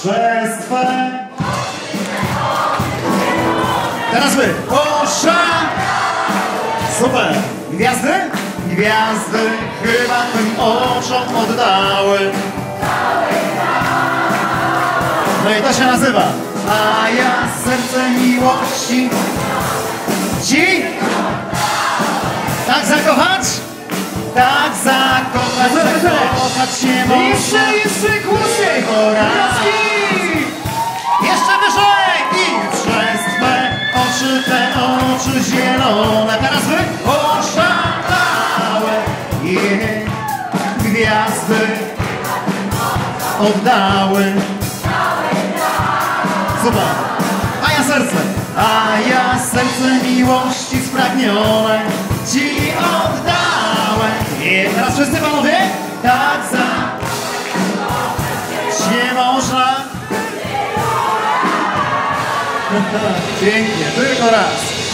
przez Twe. Teraz Wy. Osza. Super. Gwiazdy? Gwiazdy chyba Twym oczom oddały. No i to się nazywa. A ja serce miłości Ci tak zakochać? Tak zakochać, zakochać się można. Jeszcze, jeszcze głośniej! Oczy zielone. Teraz Wy oszalałe je gwiazdy oddały. Super! A ja serce, a ja serce miłości spragnione Ci oddałem. I teraz wszyscy panowie? Tak za. Nie można. Pięknie, tylko raz.